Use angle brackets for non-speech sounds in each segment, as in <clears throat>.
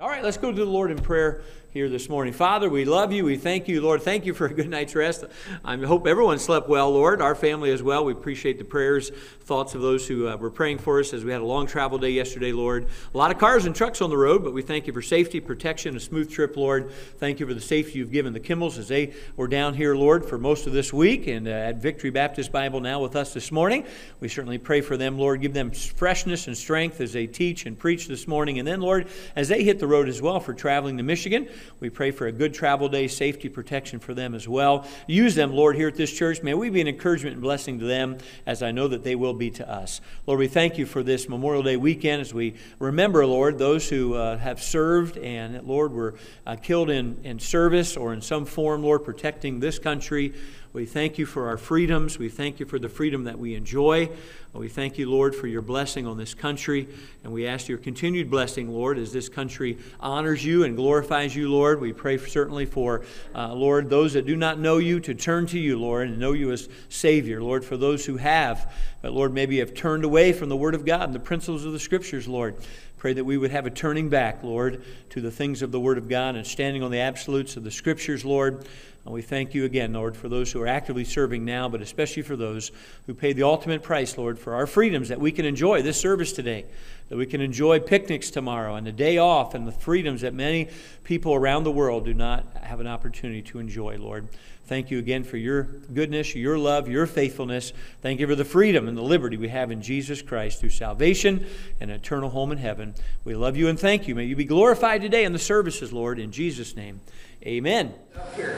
All right, let's go to the Lord in prayer here this morning. Father, we love you. We thank you, Lord. Thank you for a good night's rest. I hope everyone slept well, Lord. Our family as well. We appreciate the prayers, thoughts of those who uh, were praying for us as we had a long travel day yesterday, Lord. A lot of cars and trucks on the road, but we thank you for safety, protection, a smooth trip, Lord. Thank you for the safety you've given the Kimmels as they were down here, Lord, for most of this week and uh, at Victory Baptist Bible now with us this morning. We certainly pray for them, Lord. Give them freshness and strength as they teach and preach this morning. And then, Lord, as they hit the road as well for traveling to Michigan, we pray for a good travel day, safety protection for them as well. Use them, Lord, here at this church. May we be an encouragement and blessing to them as I know that they will be to us. Lord, we thank you for this Memorial Day weekend as we remember, Lord, those who uh, have served and, Lord, were uh, killed in, in service or in some form, Lord, protecting this country. We thank you for our freedoms. We thank you for the freedom that we enjoy. We thank you, Lord, for your blessing on this country. And we ask your continued blessing, Lord, as this country honors you and glorifies you, Lord. We pray certainly for, uh, Lord, those that do not know you to turn to you, Lord, and know you as Savior. Lord, for those who have, but Lord, maybe have turned away from the Word of God and the principles of the Scriptures, Lord. Pray that we would have a turning back, Lord, to the things of the Word of God and standing on the absolutes of the Scriptures, Lord. And we thank you again, Lord, for those who are actively serving now, but especially for those who paid the ultimate price, Lord, for our freedoms that we can enjoy this service today, that we can enjoy picnics tomorrow and a day off and the freedoms that many people around the world do not have an opportunity to enjoy, Lord. Thank you again for your goodness, your love, your faithfulness. Thank you for the freedom and the liberty we have in Jesus Christ through salvation and eternal home in heaven. We love you and thank you. May you be glorified today in the services, Lord, in Jesus' name. Amen.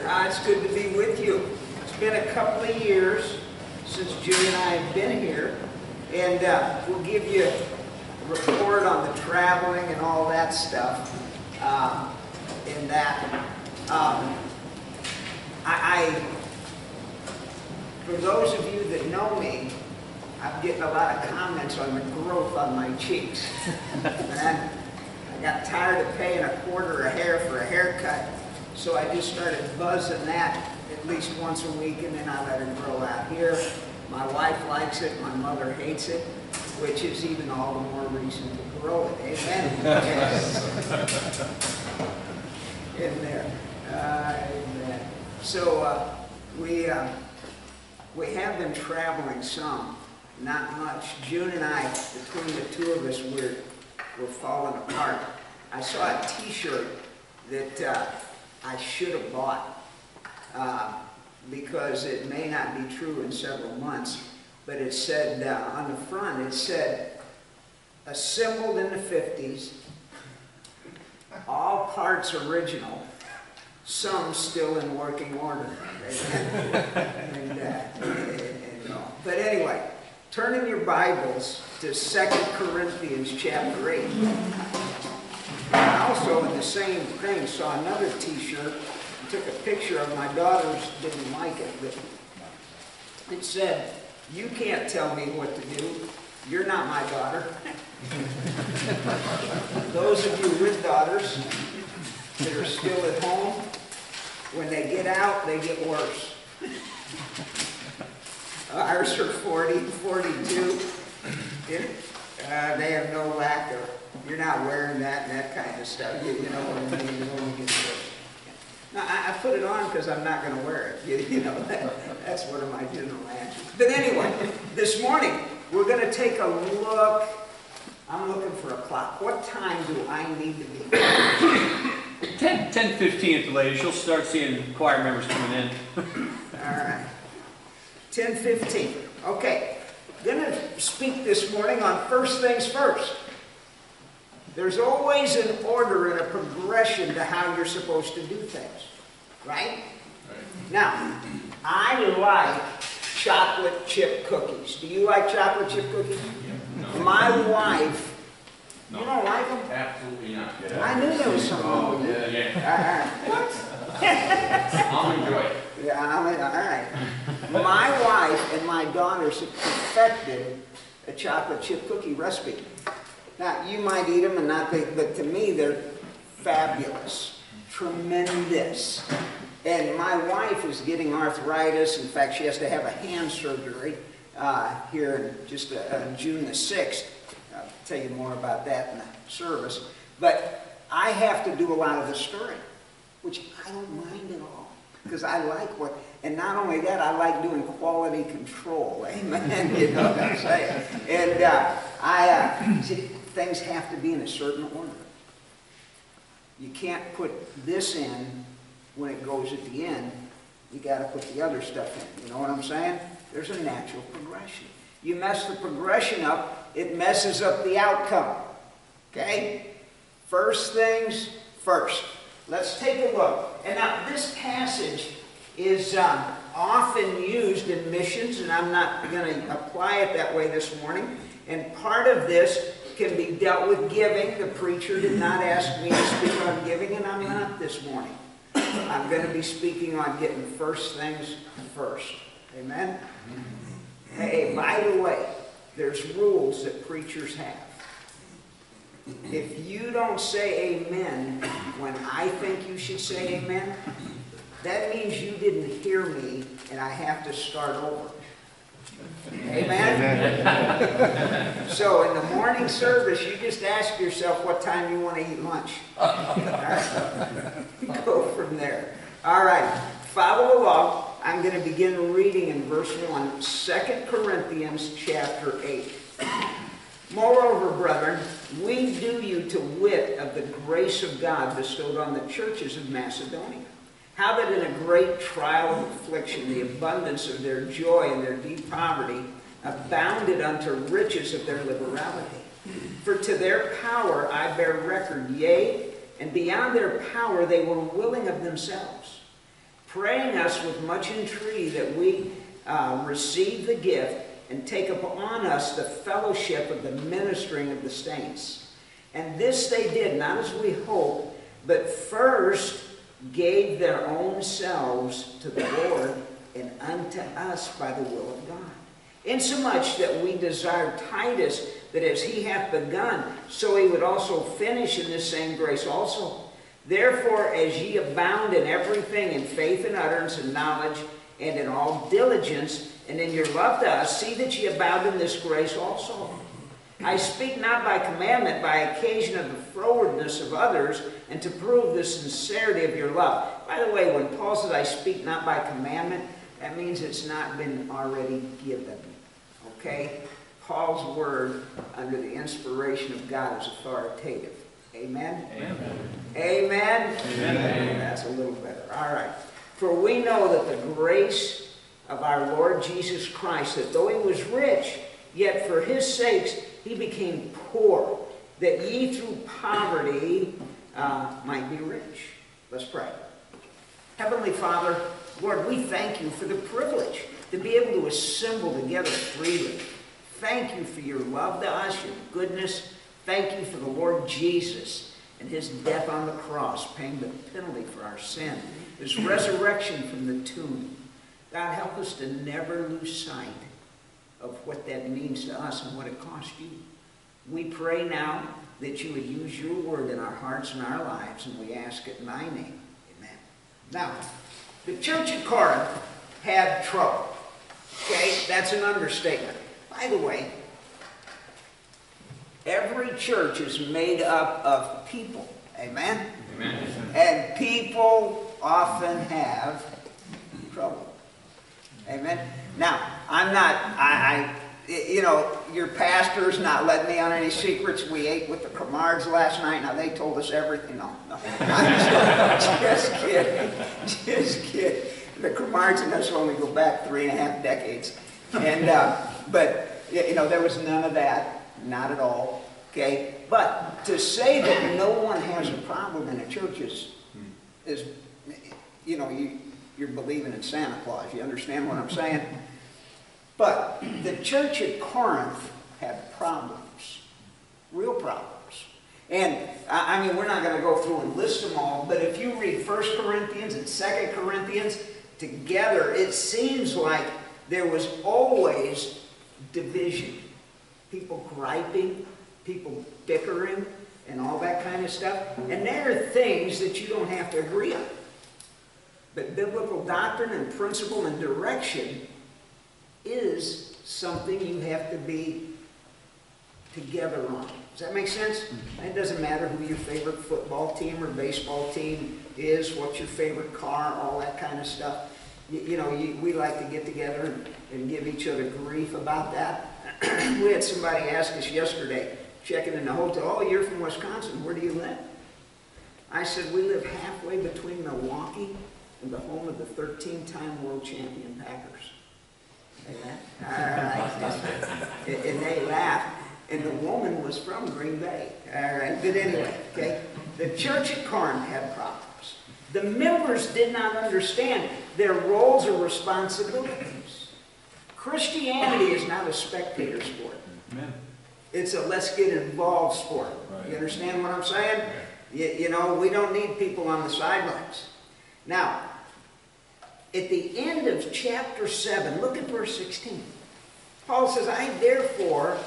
Uh, it's good to be with you. It's been a couple of years since Julie and I have been here, and uh, we'll give you a report on the traveling and all that stuff. Um, in that, um, I, I, for those of you that know me, I'm getting a lot of comments on the growth on my cheeks. <laughs> and I got tired of paying a quarter a hair for a haircut so I just started buzzing that at least once a week and then I let it grow out here. My wife likes it, my mother hates it, which is even all the more reason to grow it. Amen. In there. Uh. So uh, we, uh, we have been traveling some, not much. June and I, between the two of us, we're, we're falling apart. I saw a t-shirt that uh, I should have bought uh, because it may not be true in several months. But it said uh, on the front, it said, assembled in the 50s, all parts original, some still in working order. and, uh, and, and, but anyway, turn in your Bibles to 2 Corinthians chapter 8. Also, in the same thing, saw another T-shirt and took a picture of my daughter's, didn't like it, but it said, you can't tell me what to do. You're not my daughter. <laughs> Those of you with daughters that are still at home, when they get out, they get worse. <laughs> Ours are 40, 42. Uh, they have no lack of you're not wearing that and that kind of stuff. You, you know what I mean? You know, get now, I, I, put it on because I'm not going to wear it. <laughs> You, you know, that, that's one of my general answers. But anyway, this morning, we're going to take a look. I'm looking for a clock. What time do I need to be? 10, 10 15 at the latest. You'll start seeing choir members coming in. All right. 10 15. Okay. Speak this morning on first things first. There's always an order and a progression to how you're supposed to do things, right? right. Now, I like chocolate chip cookies. Do you like chocolate chip cookies? Yeah. No. My wife, no. you don't like them? Absolutely not. Yeah. I knew there was something wrong with you. Yeah. Uh, what? I'll enjoy it. Yeah, I'm, all right. My wife and my daughters have perfected a chocolate chip cookie recipe. Now, you might eat them and not think, but to me, they're fabulous, tremendous. And my wife is getting arthritis. In fact, she has to have a hand surgery uh, here in just uh, June the 6th. I'll tell you more about that in the service. But I have to do a lot of the stirring, which I don't mind at all. Because I like what, and not only that, I like doing quality control, <laughs> amen, you know what I'm saying? And uh, I, uh, see, things have to be in a certain order. You can't put this in when it goes at the end. You gotta put the other stuff in, you know what I'm saying? There's a natural progression. You mess the progression up, it messes up the outcome, okay? First things first. Let's take a look. And now, this passage is um, often used in missions, and I'm not going to apply it that way this morning. And part of this can be dealt with giving. The preacher did not ask me to speak on giving, and I'm not this morning. I'm going to be speaking on getting first things first. Amen? Hey, by the way, there's rules that preachers have. If you don't say amen when I think you should say amen, that means you didn't hear me and I have to start over. Amen? <laughs> So in the morning service, you just ask yourself what time you want to eat lunch. Right? <laughs> Go from there. All right, follow along. I'm going to begin reading in verse 1, 2 Corinthians chapter 8. Moreover, brethren, we do you to wit of the grace of God bestowed on the churches of Macedonia. How that in a great trial of affliction, the abundance of their joy and their deep poverty abounded unto riches of their liberality. For to their power I bear record, yea, and beyond their power they were willing of themselves, praying us with much entreaty that we uh, receive the gift and take upon us the fellowship of the ministering of the saints. And this they did, not as we hoped, but first gave their own selves to the Lord and unto us by the will of God. Insomuch that we desire Titus that as he hath begun, so he would also finish in this same grace also. Therefore, as ye abound in everything, in faith and utterance and knowledge, and in all diligence, and in your love to us, see that ye abound in this grace also. I speak not by commandment, by occasion of the frowardness of others, and to prove the sincerity of your love. By the way, when Paul says, I speak not by commandment, that means it's not been already given. Okay? Paul's word, under the inspiration of God, is authoritative. Amen? Amen. Amen? Amen. That's a little better. All right. For we know that the grace of our Lord Jesus Christ, that though he was rich, yet for his sakes he became poor, that ye through poverty uh, might be rich. Let's pray. Heavenly Father, Lord, we thank you for the privilege to be able to assemble together freely. Thank you for your love to us, your goodness. Thank you for the Lord Jesus and his death on the cross, paying the penalty for our sin, his resurrection from the tomb. God, help us to never lose sight of what that means to us and what it cost you. We pray now that you would use your word in our hearts and our lives, and we ask it in thy name. Amen. Now, the church at Corinth had trouble. Okay, that's an understatement. By the way, every church is made up of people. Amen? Amen. And people often have trouble. Amen? Now, I'm not, I, I, you know, your pastor's not letting me on any secrets. We ate with the Camards last night. Now, they told us everything. No, no. <laughs> I'm just, just kidding. Just kidding. The Camards and us only go back three and a half decades. And, uh, but, you know, there was none of that. Not at all. Okay? But to say that no one has a problem in a church is, is you know, you, you're believing in Santa Claus. You understand what I'm saying? But the church at Corinth had problems, real problems. And I mean, we're not going to go through and list them all, but if you read 1 Corinthians and 2 Corinthians together, it seems like there was always division. People griping, people bickering, and all that kind of stuff. And there are things that you don't have to agree on. But biblical doctrine and principle and direction is something you have to be together on. Does that make sense? Mm-hmm. It doesn't matter who your favorite football team or baseball team is, what's your favorite car, all that kind of stuff. You, you know, you, we like to get together and, and give each other grief about that. <clears throat> we had somebody ask us yesterday, checking in the hotel, oh, you're from Wisconsin, where do you live? I said, we live halfway between Milwaukee and the home of the 13-time world champion Packers. All right. <laughs> And they laughed, and the woman was from Green Bay. All right, but anyway, okay? The church at Corinth had problems. The members did not understand their roles or responsibilities. Christianity is not a spectator sport. Amen. It's a let's get involved sport. You understand what I'm saying? You, you know, we don't need people on the sidelines. Now, at the end of chapter 7, look at verse 16. Paul says, I therefore,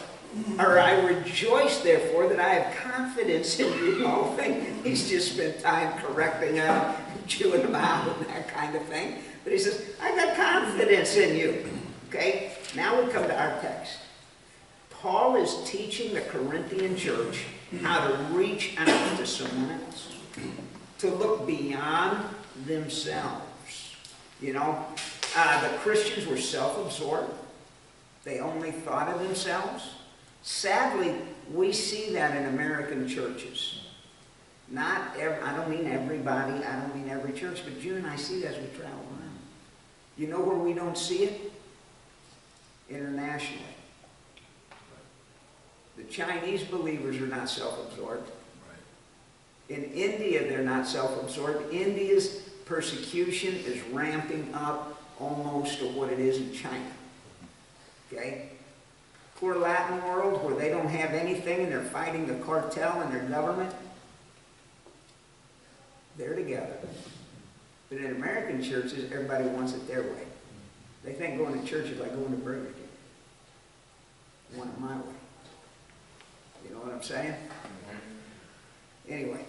or I rejoice therefore that I have confidence in you all things. He's just spent time correcting them, chewing them out, and that kind of thing. But he says, I got confidence in you. Okay? Now we come to our text. Paul is teaching the Corinthian church how to reach out to someone else, to look beyond themselves. You know, uh, the Christians were self-absorbed. They only thought of themselves. Sadly, we see that in American churches. Not, ev- I don't mean everybody, I don't mean every church, but you and I see that as we travel around. You know where we don't see it? Internationally. The Chinese believers are not self-absorbed. In India, they're not self-absorbed. India's persecution is ramping up almost to what it is in China. Okay? Poor Latin world, where they don't have anything and they're fighting the cartel and their government, they're together. But in American churches, everybody wants it their way. They think going to church is like going to Burger King. Want it my way. You know what I'm saying? Mm-hmm. Anyway,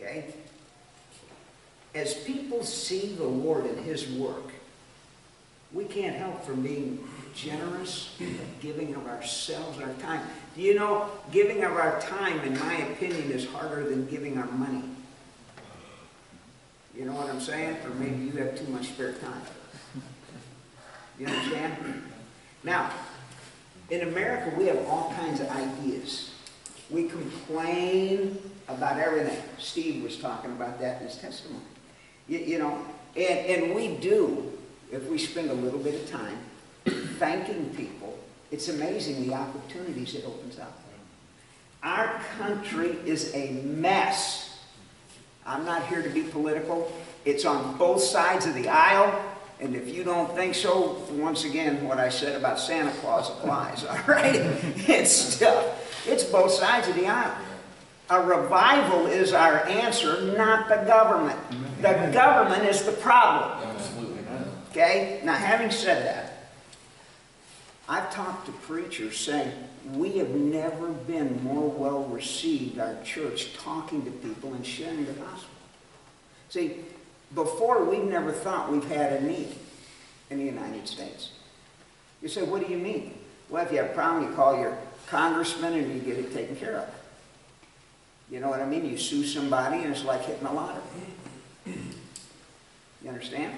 okay? As people see the Lord and His work, we can't help from being generous, giving of ourselves, our time. Do you know, giving of our time, in my opinion, is harder than giving our money. You know what I'm saying? Or maybe you have too much spare time. You understand? Now, in America, we have all kinds of ideas. We complain about everything. Steve was talking about that in his testimony. You, you know, and, and we do, if we spend a little bit of time thanking people, it's amazing the opportunities it opens up. Our country is a mess. I'm not here to be political. It's on both sides of the aisle. And if you don't think so, once again, what I said about Santa Claus applies, <laughs> all right? It's still, it's both sides of the aisle. A revival is our answer, not the government. The government is the problem. Absolutely. Okay? Now, having said that, I've talked to preachers saying, we have never been more well received, our church, talking to people and sharing the gospel. See, before we've never thought we've had a need in the United States. You say, what do you mean? Well, if you have a problem, you call your congressman and you get it taken care of. You know what I mean? You sue somebody and it's like hitting a lottery. You understand?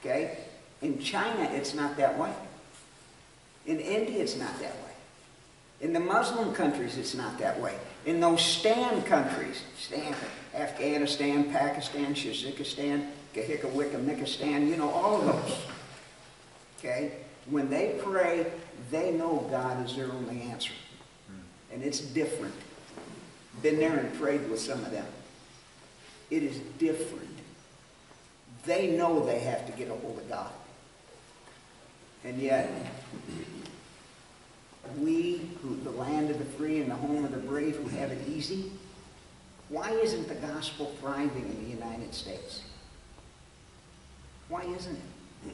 Okay? In China, it's not that way. In India, it's not that way. In the Muslim countries, it's not that way. In those Stan countries, Stan, Afghanistan, Pakistan, Shazikistan, Kahika-Wicca-Mikistan, you know, all of those. Okay? When they pray, they know God is their only answer. And it's different. Been there and prayed with some of them. It is different. They know they have to get a hold of God. And yet, we, who the land of the free and the home of the brave, who have it easy, why isn't the gospel thriving in the United States? Why isn't it?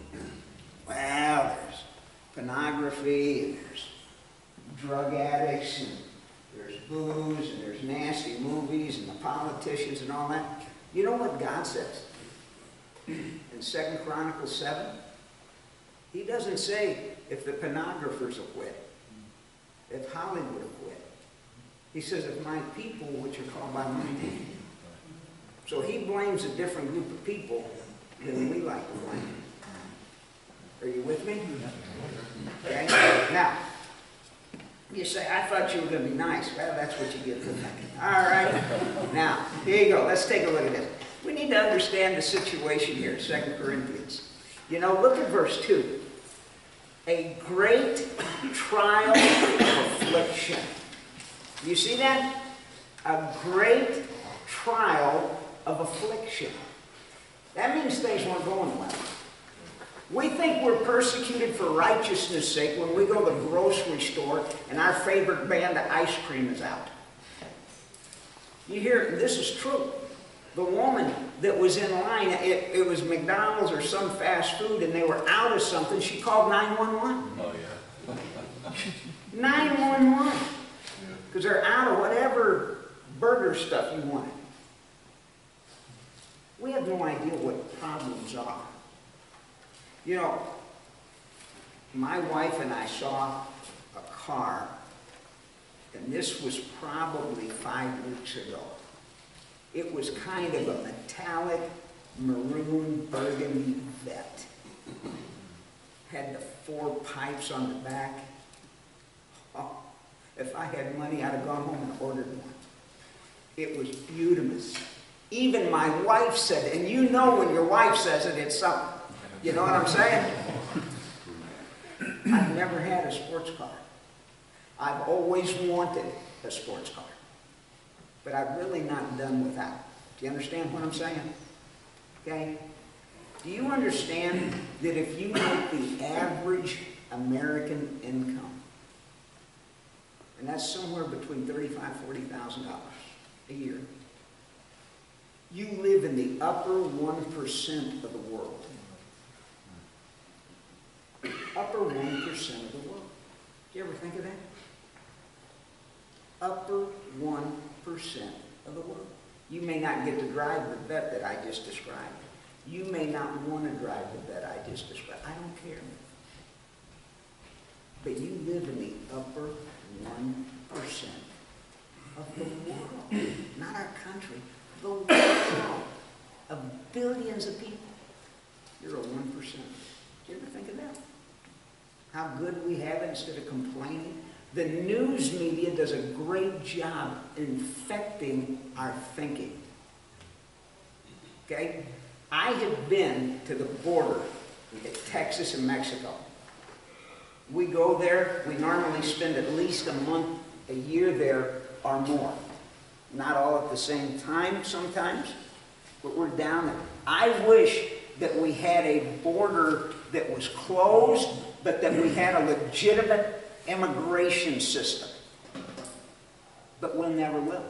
Well, there's pornography, and there's drug addicts, and there's booze, and there's nasty movies, and the politicians and all that. You know what God says? In Second Chronicles 7, he doesn't say if the pornographers will quit, if Hollywood will quit. He says, if my people, which are called by my name. So he blames a different group of people than we like to blame. Are you with me? Okay, now, you say, I thought you were gonna be nice. Well, that's what you get for thinking. All right, now, here you go, let's take a look at this. We need to understand the situation here, Second Corinthians. You know, look at verse two. A great trial of affliction. You see that? A great trial of affliction. That means things weren't going well. We think we're persecuted for righteousness' sake when we go to the grocery store and our favorite band of ice cream is out. You hear, this is true. The woman that was in line, it, it was McDonald's or some fast food, and they were out of something, she called 911. Oh, yeah. 911. Because they're out of whatever burger stuff you wanted. We have no idea what problems are. You know, my wife and I saw a car, and this was probably five weeks ago. It was kind of a metallic maroon burgundy Vette. Had the four pipes on the back. Oh, if I had money, I'd have gone home and ordered one. It was beautiful. Even my wife said, it, and you know when your wife says it, it's something. You know what I'm saying? I've never had a sports car. I've always wanted a sports car. But I've really not done without. Do you understand what I'm saying? Okay? Do you understand that if you make the average American income, and that's somewhere between thirty-five, forty thousand dollars a year, you live in the upper one percent of the world. Upper one percent of the world. Do you ever think of that? Upper one of the world. You may not get to drive the Vette that I just described. You may not want to drive the Vette I just described. I don't care. But you live in the upper one percent of the world. Not our country, the world of billions of people. You're a one percent. Do you ever think of that? How good we have it instead of complaining. The news media does a great job infecting our thinking. Okay? I have been to the border at Texas and Mexico. We go there, we normally spend at least a month, a year there or more. Not all at the same time sometimes, but we're down there. I wish that we had a border that was closed, but that we had a legitimate immigration system. But we'll never will.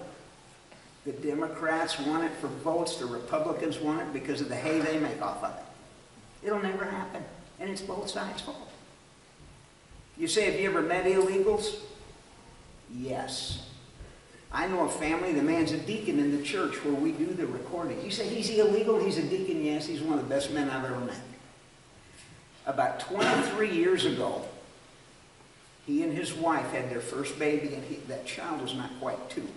The Democrats want it for votes, the Republicans want it because of the hay they make off of it. It'll never happen, and it's both sides' fault. You say, have you ever met illegals? Yes. I know a family, the man's a deacon in the church where we do the recording. You say, he's illegal? He's a deacon? Yes, he's one of the best men I've ever met. About 23 years ago, he and his wife had their first baby, and he, that child was not quite two.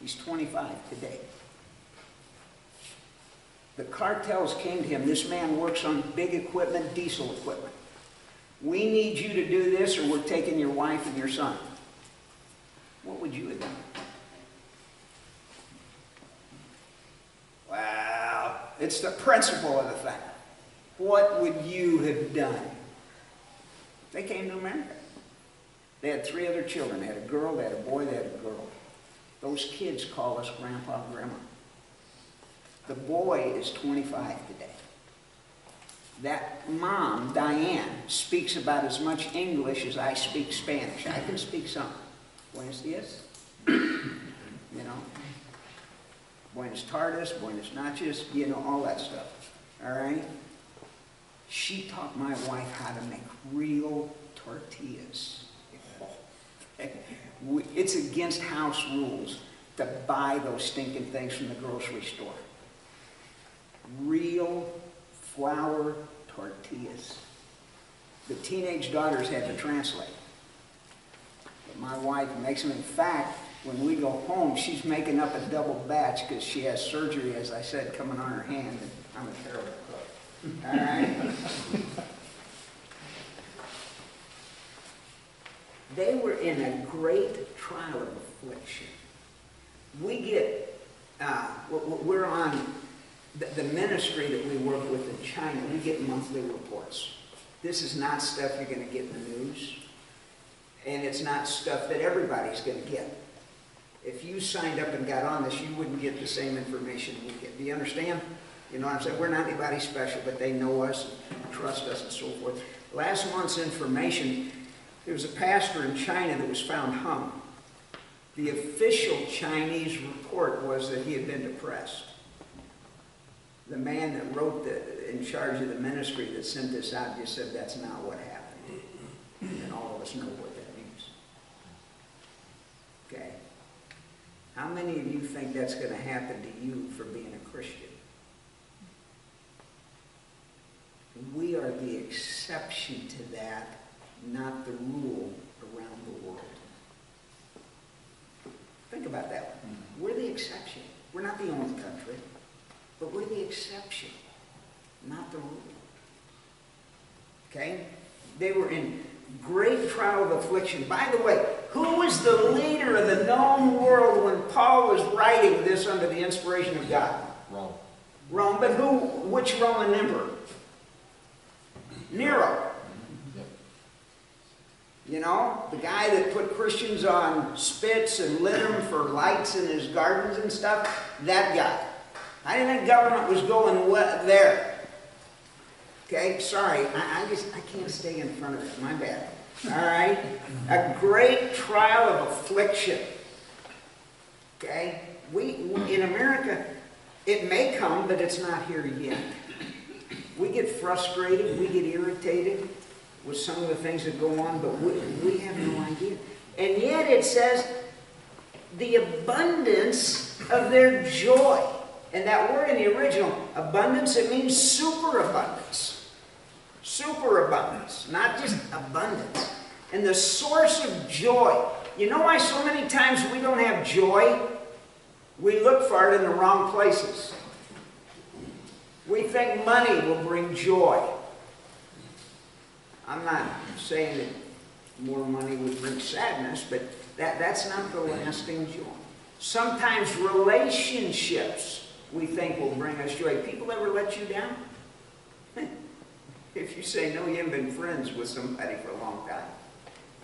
He's 25 today. The cartels came to him. This man works on big equipment, diesel equipment. We need you to do this, or we're taking your wife and your son. What would you have done? Well, it's the principle of the thing. What would you have done? They came to America. They had three other children. They had a girl, they had a boy, they had a girl. Those kids call us grandpa and grandma. The boy is 25 today. That mom, Diane, speaks about as much English as I speak Spanish. I can speak some. Buenos dias. You know. Buenos tardes, buenos noches, you know, all that stuff. All right? She taught my wife how to make real tortillas. It's against house rules to buy those stinking things from the grocery store. Real flour tortillas. The teenage daughters had to translate. But my wife makes them. In fact, when we go home, she's making up a double batch because she has surgery, as I said, coming on her hand, and I'm a terrible cook. All right? <laughs> They were in a great trial of affliction. We get, uh, we're on the, ministry that we work with in China, we get monthly reports. This is not stuff you're gonna get in the news, and it's not stuff that everybody's gonna get. If you signed up and got on this, you wouldn't get the same information we get. Do you understand? You know what I'm saying? We're not anybody special, but they know us, and trust us, and so forth. Last month's information, there was a pastor in China that was found hung. The official Chinese report was that he had been depressed. The man that wrote the, in charge of the ministry that sent this out just said that's not what happened. And all of us know what that means. Okay? How many of you think that's going to happen to you for being a Christian? We are the exception to that, not the rule around the world. Think about that one. Mm-hmm. We're the exception. We're not the only country, but we're the exception, not the rule. Okay? They were in great trial of affliction. By the way, who was the leader of the known world when Paul was writing this under the inspiration of God? Wrong. Rome, but who, which Roman emperor? Nero. You know, the guy that put Christians on spits and lit them for lights in his gardens and stuff, that guy. I didn't think government was going we- there. Okay, sorry, I, I just, I can't stay in front of it, my bad. All right? A great trial of affliction. Okay? We- in America, it may come, but it's not here yet. We get frustrated, we get irritated with some of the things that go on, but we, we have no idea. And yet it says, the abundance of their joy. And that word in the original, abundance, it means superabundance. Superabundance, not just abundance. And the source of joy. You know why so many times we don't have joy? We look for it in the wrong places. We think money will bring joy. I'm not saying that more money would bring sadness, but that, that's not the lasting joy. Sometimes relationships we think will bring us joy. People ever let you down? <laughs> if you say no, you haven't been friends with somebody for a long time.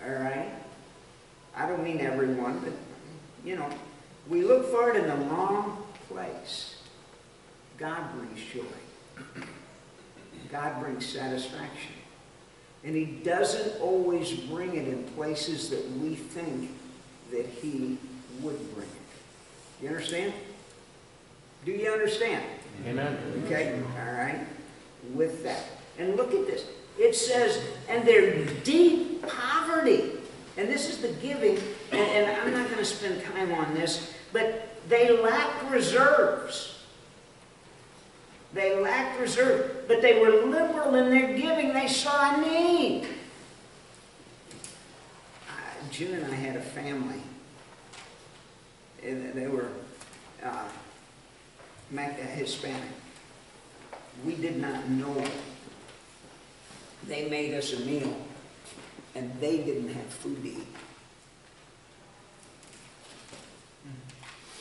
All right? I don't mean everyone, but, you know, we look for it in the wrong place. God brings joy. God brings satisfaction. And He doesn't always bring it in places that we think that He would bring it. You understand? Do you understand? Amen. Okay, all right, with that. And look at this. It says, and their deep poverty. And this is the giving, and, and I'm not going to spend time on this, but they lack reserves. They lacked reserve, but they were liberal in their giving. They saw a need. Uh, June and I had a family, they were uh, uh, Hispanic. We did not know. They made us a meal, and they didn't have food to eat.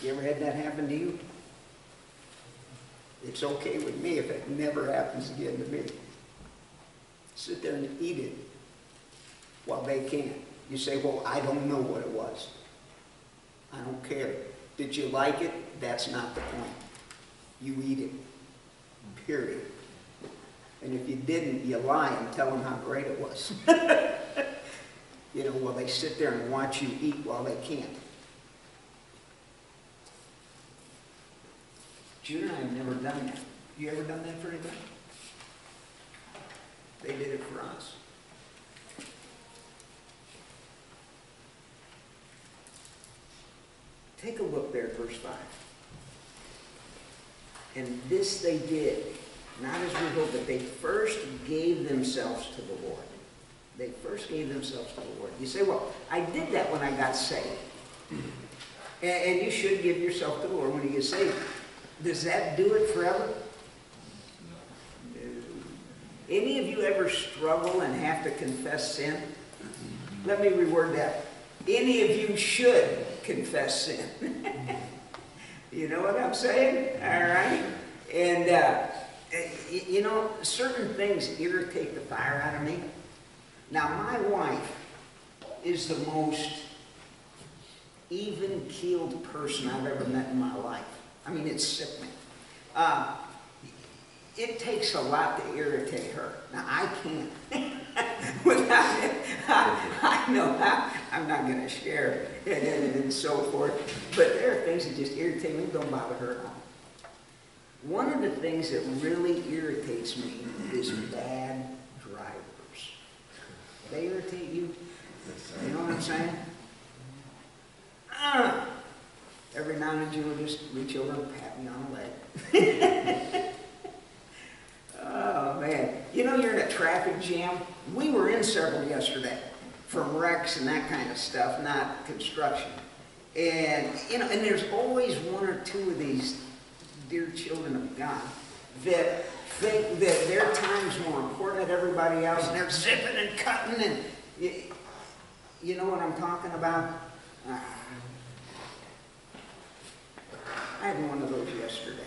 You ever had that happen to you? It's okay with me if it never happens again to me. Sit there and eat it while they can't. You say, well, I don't know what it was. I don't care. Did you like it? That's not the point. You eat it. Period. And if you didn't, you lie and tell them how great it was. <laughs> you know, well, they sit there and watch you eat while they can't. And I have never done that. You ever done that for anybody? They did it for us. Take a look there at verse 5. And this they did, not as we hope, but they first gave themselves to the Lord. They first gave themselves to the Lord. You say, well, I did that when I got saved. And you should give yourself to the Lord when you get saved. Does that do it forever? Any of you ever struggle and have to confess sin? Let me reword that. Any of you should confess sin. <laughs> you know what I'm saying? All right? And, uh, you know, certain things irritate the fire out of me. Now, my wife is the most even keeled person I've ever met in my life. I mean, it's sickening. Uh, it takes a lot to irritate her. Now, I can't. <laughs> Without it, I, I know I, I'm not going to share and, and, and so forth. But there are things that just irritate me, don't bother her at all. One of the things that really irritates me is bad drivers. They irritate you? You know what I'm saying? Then, you'll just reach over and pat me on the leg. <laughs> oh, man. You know, you're in a traffic jam. We were in several yesterday from wrecks and that kind of stuff, not construction. And, you know, and there's always one or two of these dear children of God that think that their time's more important than everybody else, and they're zipping and cutting, and you, you know what I'm talking about? Ah. I had one of those yesterday.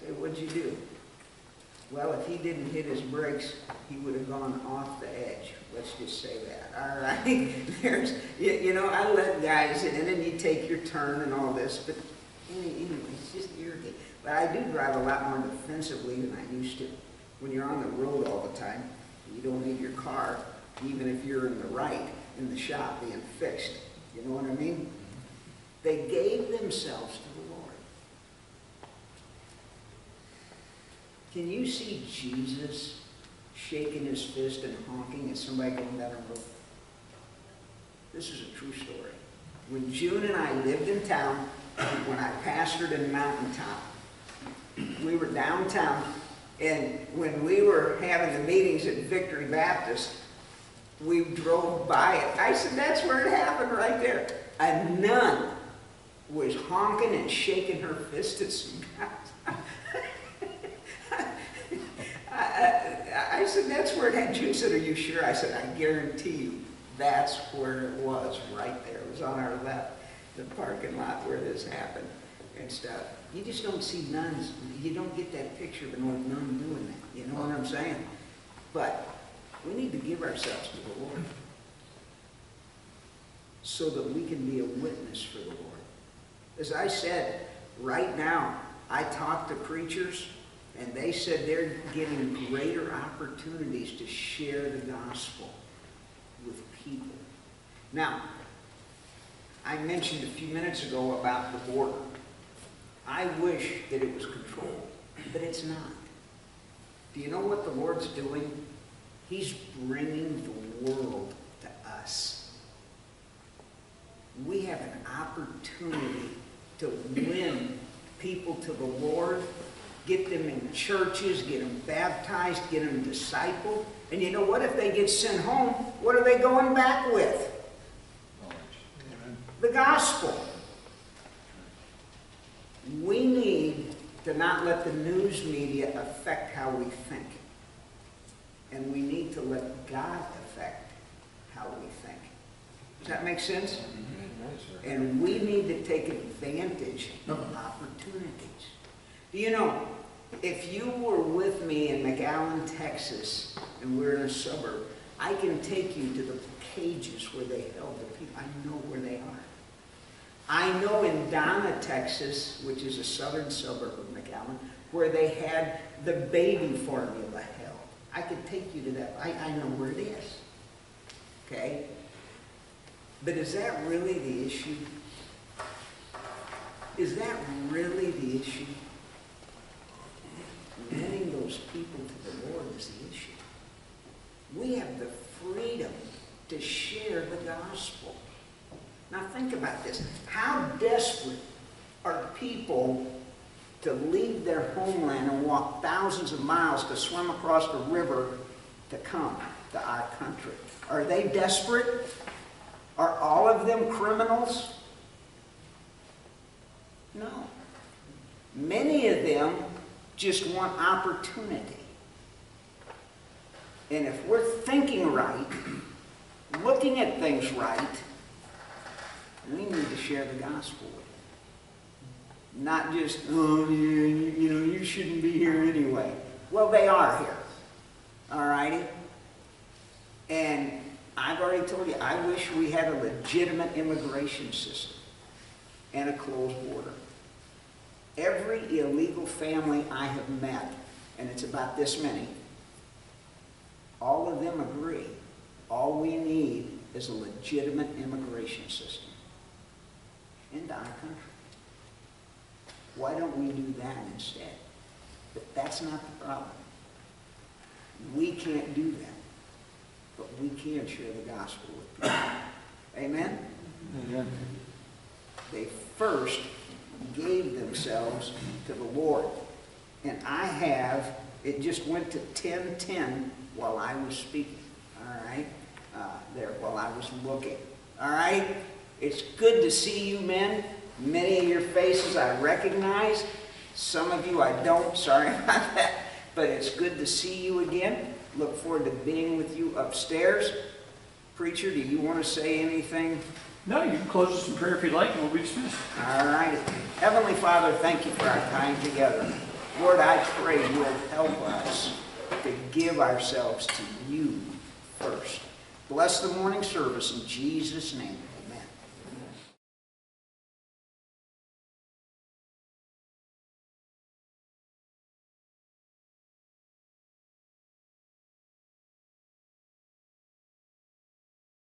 Say, what'd you do? Well, if he didn't hit his brakes, he would have gone off the edge. Let's just say that. <laughs> All right. There's, you, you know, I let guys in, and you take your turn and all this, but anyway, it's just irritating. But I do drive a lot more defensively than I used to. When you're on the road all the time, you don't need your car, even if you're in the right, in the shop being fixed. You know what I mean? They gave themselves to the Lord. Can you see Jesus shaking his fist and honking at somebody going down a road? This is a true story. When June and I lived in town, when I pastored in Mountain Top, we were downtown, and when we were having the meetings at Victory Baptist, we drove by it. I said, that's where it happened, right there. A nun was honking and shaking her fist at some guys. I, I, I said, that's where it had. June said, are you sure? I said, I guarantee you, that's where it was, right there. It was on our left, the parking lot where this happened and stuff. You just don't see nuns, you don't get that picture of an old nun doing that, you know what I'm saying? But we need to give ourselves to the Lord so that we can be a witness for the Lord. As I said, right now, I talk to preachers, and they said they're getting greater opportunities to share the gospel with people. Now, I mentioned a few minutes ago about the border. I wish that it was controlled, but it's not. Do you know what the Lord's doing? He's bringing the world to us. We have an opportunity to win people to the Lord, get them in churches, get them baptized, get them discipled. And you know what? If they get sent home, what are they going back with? The gospel. We need to not let the news media affect how we think. And we need to let God affect how we think. Does that make sense? Mm-hmm. And we need to take advantage of opportunities. You know, if you were with me in McAllen, Texas, and we're in a suburb, I can take you to the cages where they held the people. I know where they are. I know in Donna, Texas, which is a southern suburb of McAllen, where they had the baby formula held. I could take you to that. I, I know where it is. Okay? But is that really the issue? Is that really the issue? Winning those people to the Lord is the issue. We have the freedom to share the gospel. Now think about this. How desperate are people to leave their homeland and walk thousands of miles to swim across the river to come to our country? Are they desperate? Are all of them criminals? No. Many of them just want opportunity. And if we're thinking right, looking at things right, we need to share the gospel with them. Not just, oh, you, you know, you shouldn't be here anyway. Well, they are here. All righty? And I've already told you, I wish we had a legitimate immigration system and a closed border. Every illegal family I have met, and it's about this many, all of them agree, all we need is a legitimate immigration system into our country. Why don't we do that instead? But that's not the problem. We can't do that, but we can share the gospel with people. Amen? They first gave themselves to the Lord. And I have, it just went to 1010 while I was speaking, all right? Uh, there, while I was looking, all right? It's good to see you men. Many of your faces I recognize. Some of you I don't, sorry <laughs> about that. But it's good to see you again. Look forward to being with you upstairs. Preacher, do you want to say anything No, you can close us in prayer if you'd like, and we'll be dismissed. all right. Heavenly Father, thank you for our time together. Lord, I pray you'll help us to give ourselves to you first. Bless the morning service in Jesus' name.